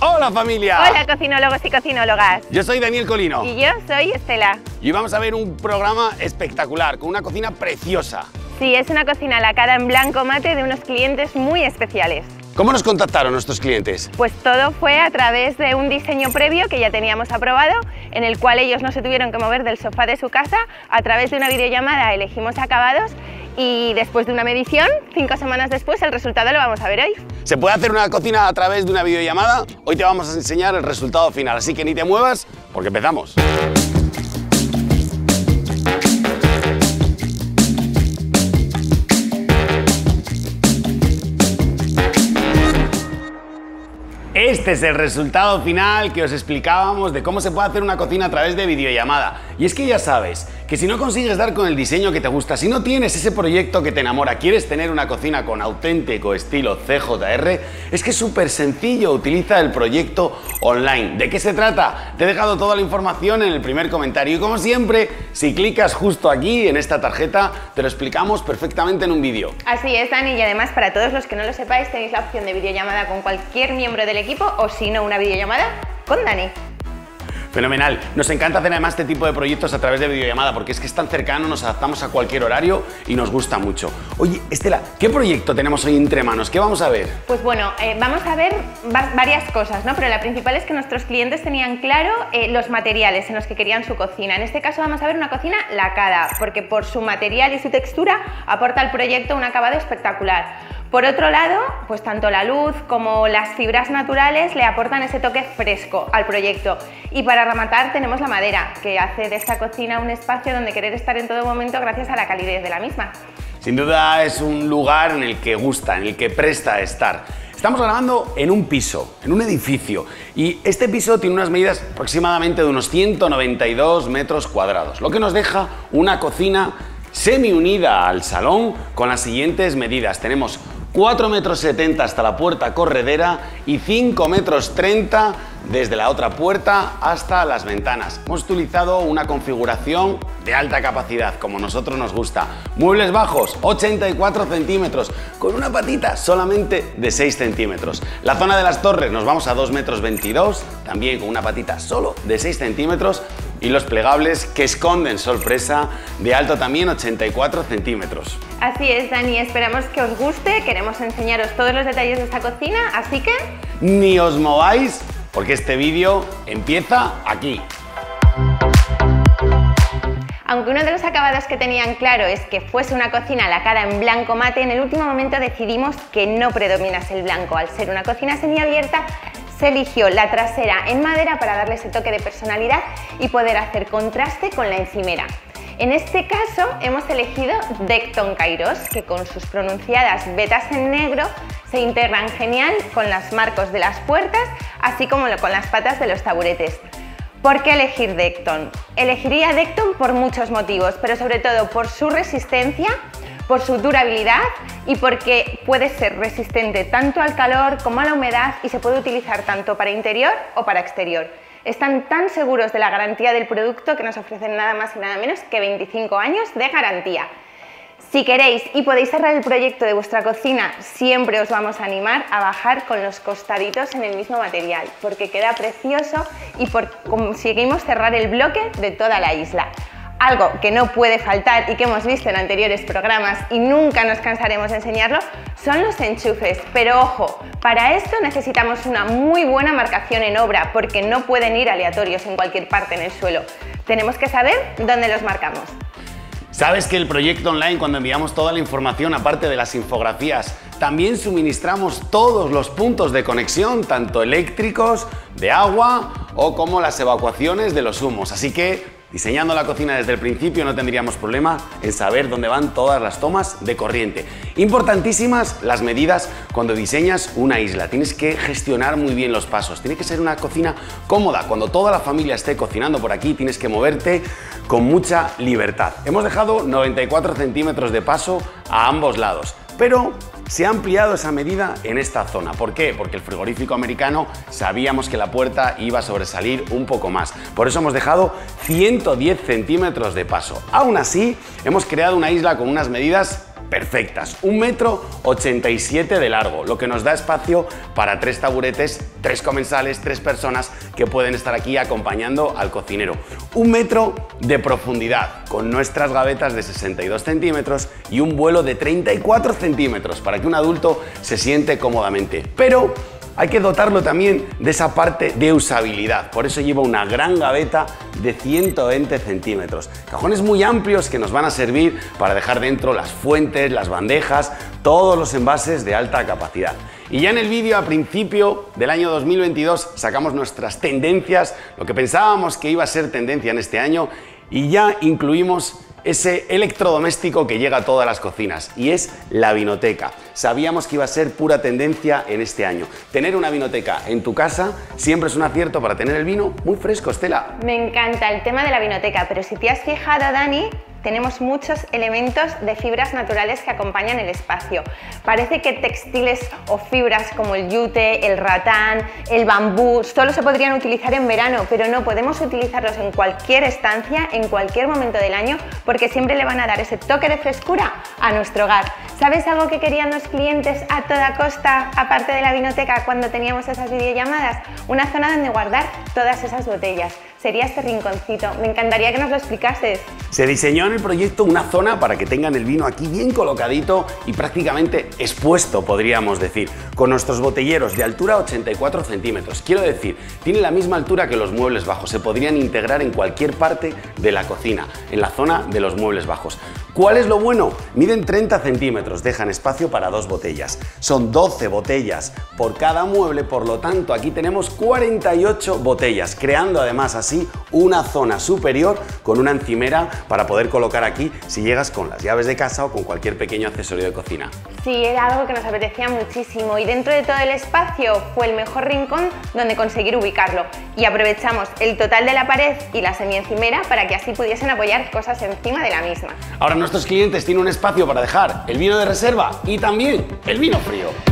Hola familia. Hola cocinólogos y cocinólogas. Yo soy Daniel Colino. Y yo soy Estela. Y vamos a ver un programa espectacular, con una cocina preciosa. Sí, es una cocina lacada en blanco mate de unos clientes muy especiales. ¿Cómo nos contactaron nuestros clientes? Pues todo fue a través de un diseño previo que ya teníamos aprobado, en el cual ellos no se tuvieron que mover del sofá de su casa, a través de una videollamada elegimos acabados y después de una medición, cinco semanas después, el resultado lo vamos a ver hoy. ¿Se puede hacer una cocina a través de una videollamada? Hoy te vamos a enseñar el resultado final, así que ni te muevas porque empezamos. Este es el resultado final que os explicábamos de cómo se puede hacer una cocina a través de videollamada. Y es que ya sabes que si no consigues dar con el diseño que te gusta, si no tienes ese proyecto que te enamora, quieres tener una cocina con auténtico estilo CJR, es que es súper sencillo, utiliza el proyecto online. ¿De qué se trata? Te he dejado toda la información en el primer comentario y como siempre, si clicas justo aquí en esta tarjeta, te lo explicamos perfectamente en un vídeo. Así es, Dani, y además para todos los que no lo sepáis, tenéis la opción de videollamada con cualquier miembro del equipo o si no, una videollamada con Dani. Fenomenal. Nos encanta hacer además este tipo de proyectos a través de videollamada porque es que es tan cercano, nos adaptamos a cualquier horario y nos gusta mucho. Oye, Estela, ¿qué proyecto tenemos hoy entre manos? ¿Qué vamos a ver? Pues bueno, eh, vamos a ver varias cosas, ¿no? Pero la principal es que nuestros clientes tenían claro eh, los materiales en los que querían su cocina. En este caso vamos a ver una cocina lacada, porque por su material y su textura aporta al proyecto un acabado espectacular. Por otro lado, pues tanto la luz como las fibras naturales le aportan ese toque fresco al proyecto. Y para rematar tenemos la madera, que hace de esta cocina un espacio donde querer estar en todo momento gracias a la calidez de la misma. Sin duda es un lugar en el que gusta, en el que presta estar. Estamos grabando en un piso, en un edificio, y este piso tiene unas medidas aproximadamente de unos 192 metros cuadrados, lo que nos deja una cocina semi unida al salón con las siguientes medidas. Tenemos 4 metros 70 hasta la puerta corredera y 5 metros 30 desde la otra puerta hasta las ventanas. Hemos utilizado una configuración de alta capacidad, como nosotros nos gusta. Muebles bajos, 84 centímetros, con una patita solamente de 6 centímetros. La zona de las torres nos vamos a 2 metros 22, también con una patita solo de 6 centímetros y los plegables que esconden sorpresa de alto también 84 centímetros. Así es, Dani, esperamos que os guste, queremos enseñaros todos los detalles de esta cocina, así que... Ni os mováis porque este vídeo empieza aquí. Aunque uno de los acabados que tenían claro es que fuese una cocina lacada en blanco mate, en el último momento decidimos que no predominase el blanco. Al ser una cocina semiabierta, se eligió la trasera en madera para darle ese toque de personalidad y poder hacer contraste con la encimera. En este caso hemos elegido Decton Kairos, que con sus pronunciadas vetas en negro se integran genial con los marcos de las puertas, así como con las patas de los taburetes. ¿Por qué elegir Decton? Elegiría Decton por muchos motivos, pero sobre todo por su resistencia, por su durabilidad y porque puede ser resistente tanto al calor como a la humedad y se puede utilizar tanto para interior o para exterior. Están tan seguros de la garantía del producto que nos ofrecen nada más y nada menos que 25 años de garantía. Si queréis y podéis cerrar el proyecto de vuestra cocina, siempre os vamos a animar a bajar con los costaditos en el mismo material, porque queda precioso y conseguimos cerrar el bloque de toda la isla. Algo que no puede faltar y que hemos visto en anteriores programas y nunca nos cansaremos de enseñarlo son los enchufes. Pero ojo, para esto necesitamos una muy buena marcación en obra porque no pueden ir aleatorios en cualquier parte en el suelo. Tenemos que saber dónde los marcamos. ¿Sabes que el proyecto online, cuando enviamos toda la información, aparte de las infografías, también suministramos todos los puntos de conexión, tanto eléctricos, de agua o como las evacuaciones de los humos? Así que Diseñando la cocina desde el principio no tendríamos problema en saber dónde van todas las tomas de corriente. Importantísimas las medidas cuando diseñas una isla. Tienes que gestionar muy bien los pasos. Tiene que ser una cocina cómoda. Cuando toda la familia esté cocinando por aquí tienes que moverte con mucha libertad. Hemos dejado 94 centímetros de paso a ambos lados. Pero se ha ampliado esa medida en esta zona. ¿Por qué? Porque el frigorífico americano sabíamos que la puerta iba a sobresalir un poco más. Por eso hemos dejado 110 centímetros de paso. Aún así, hemos creado una isla con unas medidas perfectas. Un metro 87 de largo, lo que nos da espacio para tres taburetes, tres comensales, tres personas que pueden estar aquí acompañando al cocinero. Un metro de profundidad, con nuestras gavetas de 62 centímetros y un vuelo de 34 centímetros para que un adulto se siente cómodamente. Pero hay que dotarlo también de esa parte de usabilidad. Por eso lleva una gran gaveta de 120 centímetros. Cajones muy amplios que nos van a servir para dejar dentro las fuentes, las bandejas, todos los envases de alta capacidad. Y ya en el vídeo a principio del año 2022 sacamos nuestras tendencias, lo que pensábamos que iba a ser tendencia en este año y ya incluimos ese electrodoméstico que llega a todas las cocinas y es la vinoteca. Sabíamos que iba a ser pura tendencia en este año. Tener una vinoteca en tu casa siempre es un acierto para tener el vino muy fresco, Estela. Me encanta el tema de la vinoteca, pero si te has fijado, Dani, tenemos muchos elementos de fibras naturales que acompañan el espacio. Parece que textiles o fibras como el yute, el ratán, el bambú, solo se podrían utilizar en verano, pero no, podemos utilizarlos en cualquier estancia, en cualquier momento del año, porque siempre le van a dar ese toque de frescura a nuestro hogar. ¿Sabes algo que querían los clientes a toda costa, aparte de la vinoteca, cuando teníamos esas videollamadas? Una zona donde guardar todas esas botellas sería este rinconcito. Me encantaría que nos lo explicases. Se diseñó en el proyecto una zona para que tengan el vino aquí bien colocadito y prácticamente expuesto, podríamos decir, con nuestros botelleros de altura 84 centímetros. Quiero decir, tiene la misma altura que los muebles bajos, se podrían integrar en cualquier parte de la cocina, en la zona de los muebles bajos. ¿Cuál es lo bueno? Miden 30 centímetros, dejan espacio para dos botellas. Son 12 botellas por cada mueble, por lo tanto aquí tenemos 48 botellas, creando además así una zona superior con una encimera para poder colocar aquí si llegas con las llaves de casa o con cualquier pequeño accesorio de cocina. Sí, era algo que nos apetecía muchísimo y dentro de todo el espacio fue el mejor rincón donde conseguir ubicarlo y aprovechamos el total de la pared y la semiencimera para que así pudiesen apoyar cosas encima de la misma. Ahora nuestros clientes tienen un espacio para dejar el vino de reserva y también el vino frío.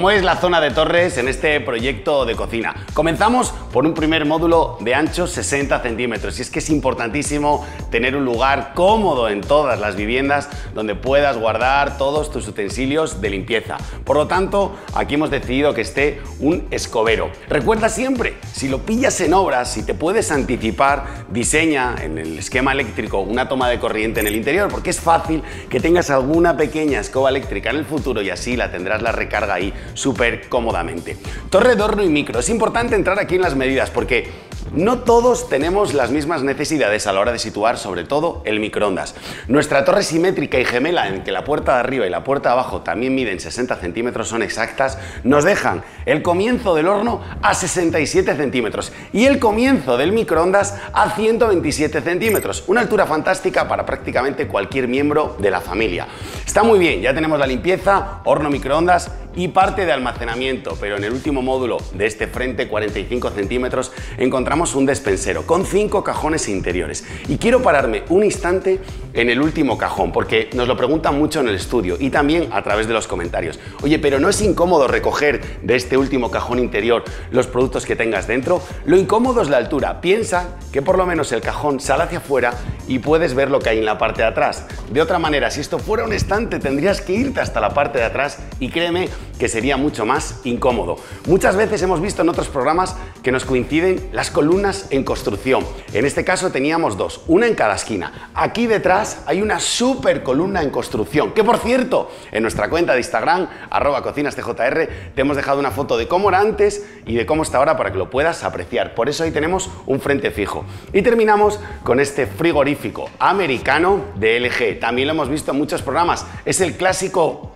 ¿Cómo es la zona de torres en este proyecto de cocina? Comenzamos por un primer módulo de ancho 60 centímetros y es que es importantísimo tener un lugar cómodo en todas las viviendas donde puedas guardar todos tus utensilios de limpieza. Por lo tanto, aquí hemos decidido que esté un escobero. Recuerda siempre, si lo pillas en obras, si te puedes anticipar, diseña en el esquema eléctrico una toma de corriente en el interior porque es fácil que tengas alguna pequeña escoba eléctrica en el futuro y así la tendrás la recarga ahí súper cómodamente. Torre de horno y micro. Es importante entrar aquí en las medidas porque no todos tenemos las mismas necesidades a la hora de situar sobre todo el microondas. Nuestra torre simétrica y gemela en que la puerta de arriba y la puerta de abajo también miden 60 centímetros son exactas, nos dejan el comienzo del horno a 67 centímetros y el comienzo del microondas a 127 centímetros, una altura fantástica para prácticamente cualquier miembro de la familia. Está muy bien, ya tenemos la limpieza, horno microondas y parte de almacenamiento, pero en el último módulo de este frente 45 centímetros encontramos un despensero con cinco cajones interiores. Y quiero pararme un instante en el último cajón, porque nos lo preguntan mucho en el estudio y también a través de los comentarios. Oye, pero ¿no es incómodo recoger de este último cajón interior los productos que tengas dentro? Lo incómodo es la altura. Piensa que por lo menos el cajón sale hacia afuera y puedes ver lo que hay en la parte de atrás. De otra manera, si esto fuera un estante, tendrías que irte hasta la parte de atrás y créeme que sería mucho más incómodo. Muchas veces hemos visto en otros programas que nos coinciden las columnas en construcción. En este caso teníamos dos, una en cada esquina. Aquí detrás hay una super columna en construcción, que por cierto, en nuestra cuenta de Instagram, arroba cocinastjr, te hemos dejado una foto de cómo era antes y de cómo está ahora para que lo puedas apreciar. Por eso ahí tenemos un frente fijo. Y terminamos con este frigorífico americano de LG. También lo hemos visto en muchos programas. Es el clásico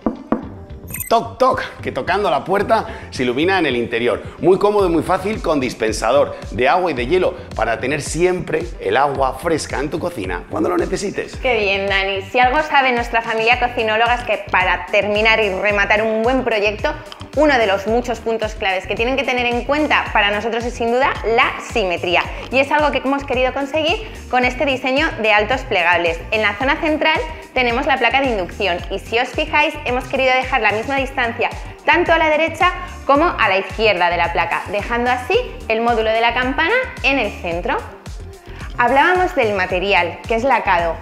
Toc Toc, que tocando la puerta se ilumina en el interior. Muy cómodo y muy fácil con dispensador de agua y de hielo para tener siempre el agua fresca en tu cocina cuando lo necesites. Qué bien, Dani. Si algo sabe nuestra familia cocinóloga es que para terminar y rematar un buen proyecto, Uno de los muchos puntos claves que tienen que tener en cuenta para nosotros es sin duda la simetría y es algo que hemos querido conseguir con este diseño de altos plegables. En la zona central tenemos la placa de inducción y si os fijáis hemos querido dejar la misma distancia tanto a la derecha como a la izquierda de la placa, dejando así el módulo de la campana en el centro. Hablábamos del material, que es lacado.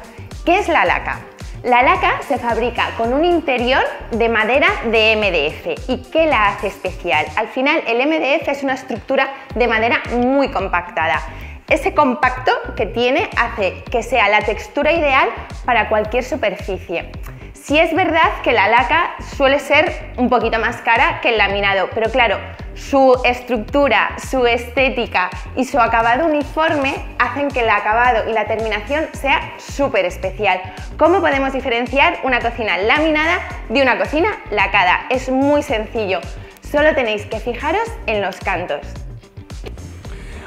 ¿Qué es la laca? La laca se fabrica con un interior de madera de MDF. ¿Y qué la hace especial? Al final el MDF es una estructura de madera muy compactada. Ese compacto que tiene hace que sea la textura ideal para cualquier superficie. Si es verdad que la laca suele ser un poquito más cara que el laminado, pero claro, su estructura, su estética y su acabado uniforme hacen que el acabado y la terminación sea súper especial. ¿Cómo podemos diferenciar una cocina laminada de una cocina lacada? Es muy sencillo, solo tenéis que fijaros en los cantos.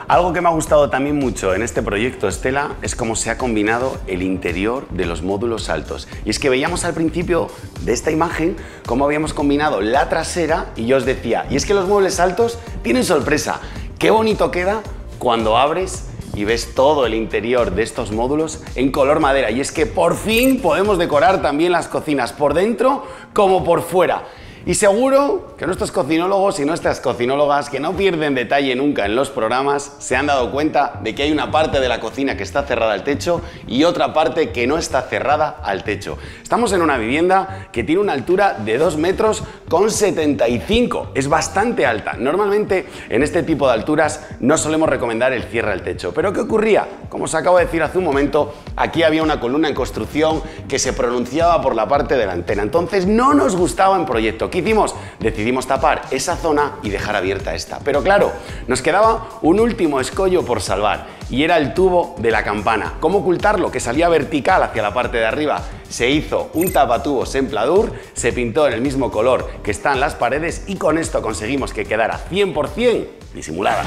Algo que me ha gustado también mucho en este proyecto Estela es cómo se ha combinado el interior de los módulos altos. Y es que veíamos al principio de esta imagen cómo habíamos combinado la trasera y yo os decía, y es que los muebles altos tienen sorpresa. Qué bonito queda cuando abres y ves todo el interior de estos módulos en color madera. Y es que por fin podemos decorar también las cocinas por dentro como por fuera. Y seguro que nuestros cocinólogos y nuestras cocinólogas que no pierden detalle nunca en los programas se han dado cuenta de que hay una parte de la cocina que está cerrada al techo y otra parte que no está cerrada al techo. Estamos en una vivienda que tiene una altura de 2 metros con 75. Es bastante alta. Normalmente en este tipo de alturas no solemos recomendar el cierre al techo. Pero ¿qué ocurría? Como os acabo de decir hace un momento, aquí había una columna en construcción que se pronunciaba por la parte delantera. Entonces no nos gustaba en proyecto hicimos? Decidimos tapar esa zona y dejar abierta esta. Pero claro, nos quedaba un último escollo por salvar y era el tubo de la campana. ¿Cómo ocultarlo? Que salía vertical hacia la parte de arriba. Se hizo un tapatubos en pladur, se pintó en el mismo color que están las paredes y con esto conseguimos que quedara 100% disimulada.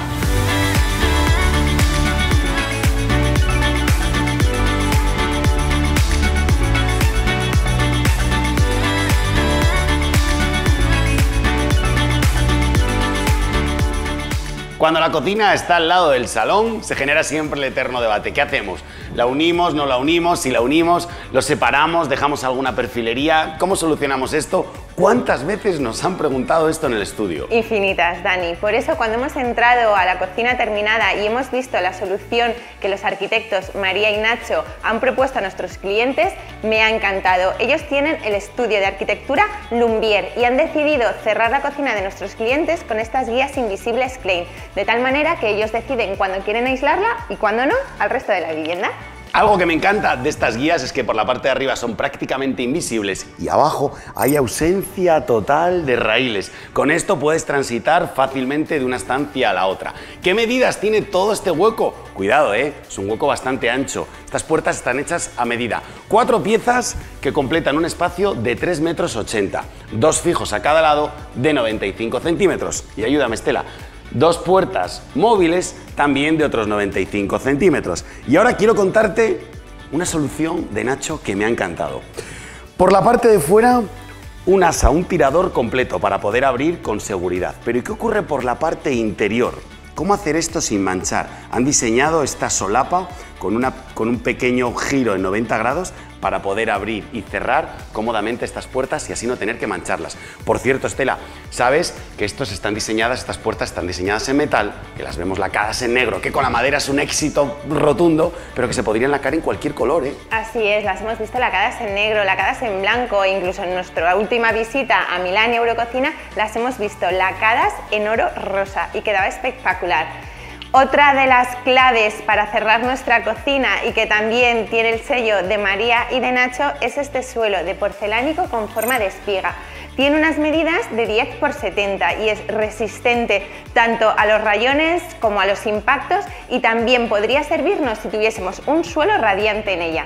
Cuando la cocina está al lado del salón, se genera siempre el eterno debate. ¿Qué hacemos? ¿La unimos? ¿No la unimos? Si la unimos, ¿lo separamos? ¿Dejamos alguna perfilería? ¿Cómo solucionamos esto? ¿Cuántas veces nos han preguntado esto en el estudio? Infinitas, Dani. Por eso cuando hemos entrado a la cocina terminada y hemos visto la solución que los arquitectos María y Nacho han propuesto a nuestros clientes, me ha encantado. Ellos tienen el estudio de arquitectura Lumbier y han decidido cerrar la cocina de nuestros clientes con estas guías invisibles Klein, de tal manera que ellos deciden cuándo quieren aislarla y cuándo no al resto de la vivienda. Algo que me encanta de estas guías es que por la parte de arriba son prácticamente invisibles y abajo hay ausencia total de raíles. Con esto puedes transitar fácilmente de una estancia a la otra. ¿Qué medidas tiene todo este hueco? Cuidado, ¿eh? es un hueco bastante ancho. Estas puertas están hechas a medida. Cuatro piezas que completan un espacio de 3 metros 80. Dos fijos a cada lado de 95 centímetros. Y ayúdame, Estela dos puertas móviles también de otros 95 centímetros. Y ahora quiero contarte una solución de Nacho que me ha encantado. Por la parte de fuera, un asa, un tirador completo para poder abrir con seguridad. Pero ¿y qué ocurre por la parte interior? ¿Cómo hacer esto sin manchar? Han diseñado esta solapa con, con un pequeño giro en 90 grados para poder abrir y cerrar cómodamente estas puertas y así no tener que mancharlas. Por cierto, Estela, ¿sabes que estos están diseñadas, estas puertas están diseñadas en metal, que las vemos lacadas en negro, que con la madera es un éxito rotundo, pero que se podrían lacar en cualquier color, ¿eh? Así es, las hemos visto lacadas en negro, lacadas en blanco, e incluso en nuestra última visita a Milán y Eurococina las hemos visto lacadas en oro rosa y quedaba espectacular. Otra de las claves para cerrar nuestra cocina y que también tiene el sello de María y de Nacho es este suelo de porcelánico con forma de espiga. Tiene unas medidas de 10 por 70 y es resistente tanto a los rayones como a los impactos y también podría servirnos si tuviésemos un suelo radiante en ella.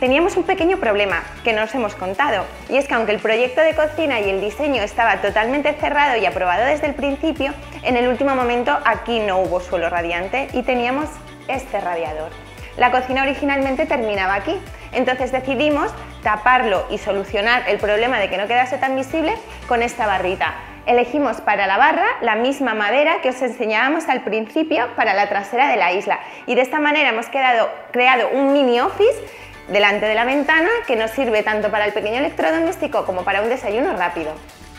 Teníamos un pequeño problema que no os hemos contado y es que aunque el proyecto de cocina y el diseño estaba totalmente cerrado y aprobado desde el principio, en el último momento aquí no hubo suelo radiante y teníamos este radiador. La cocina originalmente terminaba aquí, entonces decidimos taparlo y solucionar el problema de que no quedase tan visible con esta barrita. Elegimos para la barra la misma madera que os enseñábamos al principio para la trasera de la isla y de esta manera hemos creado un mini office delante de la ventana que nos sirve tanto para el pequeño electrodoméstico como para un desayuno rápido.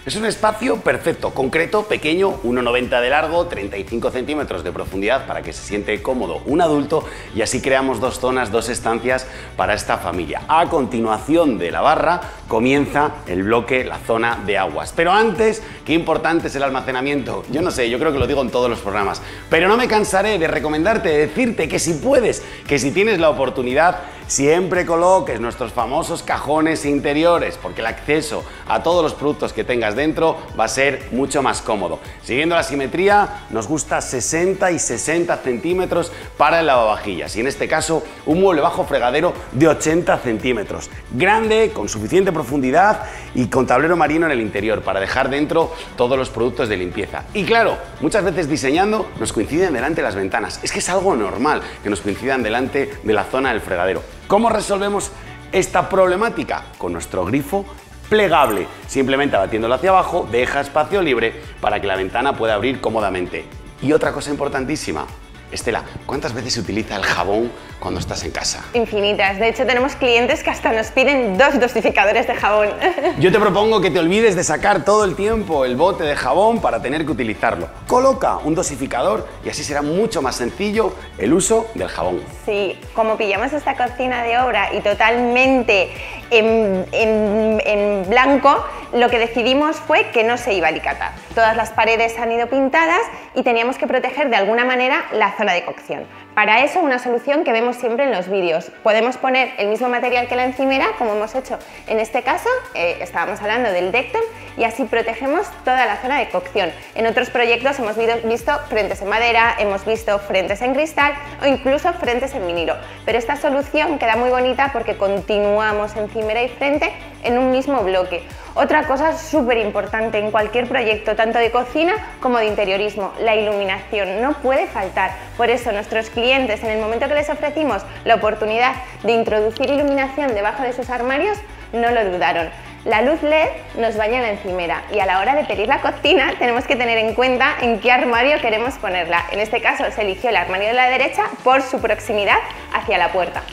Es un espacio perfecto, concreto, pequeño, 1,90 de largo, 35 centímetros de profundidad para que se siente cómodo un adulto y así creamos dos zonas, dos estancias para esta familia. A continuación de la barra comienza el bloque, la zona de aguas. Pero antes, qué importante es el almacenamiento. Yo no sé, yo creo que lo digo en todos los programas, pero no me cansaré de recomendarte, de decirte que si puedes, que si tienes la oportunidad, siempre coloques nuestros famosos cajones interiores, porque el acceso a todos los productos que tengas dentro va a ser mucho más cómodo. Siguiendo la simetría, nos gusta 60 y 60 centímetros para el lavavajillas y en este caso un mueble bajo fregadero de 80 centímetros. Grande, con suficiente profundidad y con tablero marino en el interior para dejar dentro todos los productos de limpieza. Y claro, muchas veces diseñando nos coinciden delante las ventanas. Es que es algo normal que nos coincidan delante de la zona del fregadero. ¿Cómo resolvemos esta problemática? Con nuestro grifo plegable. Simplemente abatiéndolo hacia abajo deja espacio libre para que la ventana pueda abrir cómodamente. Y otra cosa importantísima, Estela, ¿cuántas veces se utiliza el jabón cuando estás en casa? Infinitas. De hecho, tenemos clientes que hasta nos piden dos dosificadores de jabón. Yo te propongo que te olvides de sacar todo el tiempo el bote de jabón para tener que utilizarlo. Coloca un dosificador y así será mucho más sencillo el uso del jabón. Sí, como pillamos esta cocina de obra y totalmente en, en blanco, lo que decidimos fue que no se iba a alicatar. Todas las paredes han ido pintadas y teníamos que proteger de alguna manera la zona de cocción. Para eso, una solución que vemos siempre en los vídeos. Podemos poner el mismo material que la encimera, como hemos hecho en este caso, eh, estábamos hablando del Decton, y así protegemos toda la zona de cocción. En otros proyectos hemos visto frentes en madera, hemos visto frentes en cristal o incluso frentes en vinilo. Pero esta solución queda muy bonita porque continuamos encimera y frente en un mismo bloque. Otra cosa súper importante en cualquier proyecto, tanto de cocina como de interiorismo, la iluminación. No puede faltar. Por eso nuestros clientes en el momento que les ofrecimos la oportunidad de introducir iluminación debajo de sus armarios, no lo dudaron. La luz LED nos baña la encimera y a la hora de pedir la cocina tenemos que tener en cuenta en qué armario queremos ponerla. En este caso se eligió el armario de la derecha por su proximidad hacia la puerta.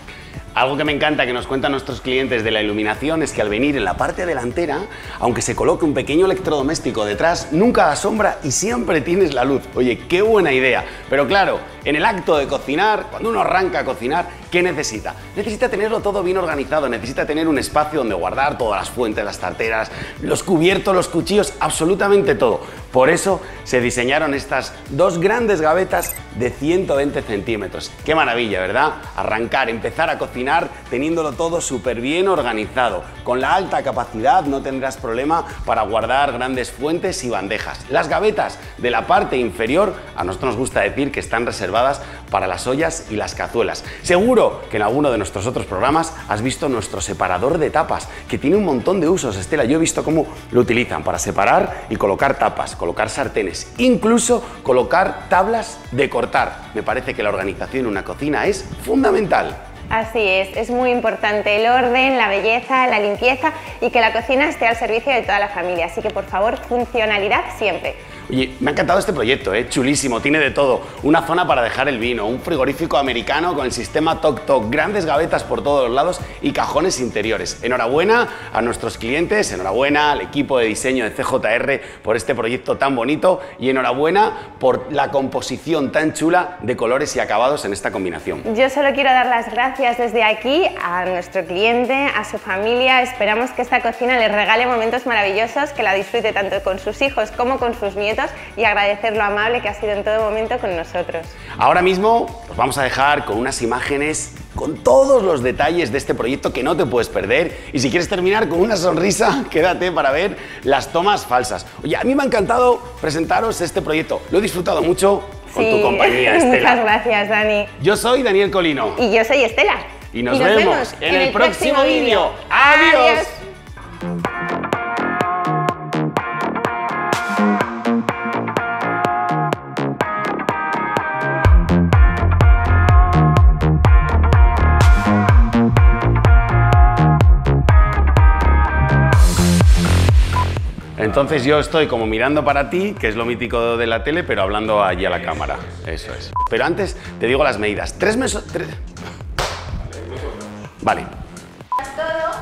Algo que me encanta que nos cuentan nuestros clientes de la iluminación es que al venir en la parte delantera, aunque se coloque un pequeño electrodoméstico detrás, nunca da sombra y siempre tienes la luz. Oye, qué buena idea. Pero claro, en el acto de cocinar, cuando uno arranca a cocinar, ¿qué necesita? Necesita tenerlo todo bien organizado, necesita tener un espacio donde guardar todas las fuentes, las tarteras, los cubiertos, los cuchillos, absolutamente todo. Por eso se diseñaron estas dos grandes gavetas de 120 centímetros. Qué maravilla, ¿verdad? Arrancar, empezar a cocinar teniéndolo todo súper bien organizado. Con la alta capacidad no tendrás problema para guardar grandes fuentes y bandejas. Las gavetas de la parte inferior, a nosotros nos gusta decir que están reservadas para las ollas y las cazuelas. Seguro que en alguno de nuestros otros programas has visto nuestro separador de tapas, que tiene un montón de usos, Estela. Yo he visto cómo lo utilizan para separar y colocar tapas colocar sartenes, incluso colocar tablas de cortar. Me parece que la organización en una cocina es fundamental. Así es, es muy importante el orden, la belleza, la limpieza y que la cocina esté al servicio de toda la familia. Así que por favor, funcionalidad siempre. Oye, me ha encantado este proyecto, ¿eh? chulísimo, tiene de todo. Una zona para dejar el vino, un frigorífico americano con el sistema Tok Tok, grandes gavetas por todos los lados y cajones interiores. Enhorabuena a nuestros clientes, enhorabuena al equipo de diseño de CJR por este proyecto tan bonito y enhorabuena por la composición tan chula de colores y acabados en esta combinación. Yo solo quiero dar las gracias desde aquí a nuestro cliente, a su familia. Esperamos que esta cocina les regale momentos maravillosos, que la disfrute tanto con sus hijos como con sus nietos y agradecer lo amable que ha sido en todo momento con nosotros. Ahora mismo os vamos a dejar con unas imágenes con todos los detalles de este proyecto que no te puedes perder y si quieres terminar con una sonrisa, quédate para ver las tomas falsas. Oye, a mí me ha encantado presentaros este proyecto, lo he disfrutado mucho con tu compañía, Estela. Muchas gracias, Dani. Yo soy Daniel Colino. Y yo soy Estela. Y nos, vemos, en, el, próximo vídeo. ¡Adiós! Entonces yo estoy como mirando para ti, que es lo mítico de la tele, pero hablando allí a la cámara. Eso es. Pero antes te digo las medidas. Tres meses... Tres... Vale.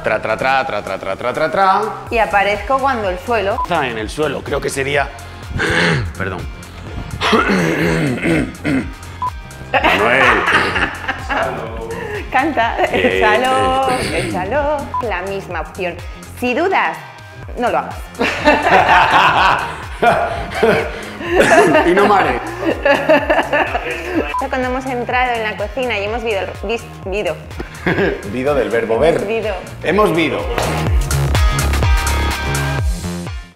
Tra, tra, tra, tra, tra, tra, tra, tra, tra. Y aparezco cuando el suelo. Está en el suelo. Creo que sería... Perdón. Manuel. Canta, Eh, échalo, échalo. La misma opción. Si dudas, no lo hagas. y no mare. Cuando hemos entrado en la cocina y hemos vido, vis- vido, Vido del verbo ver. vido. Hemos vido.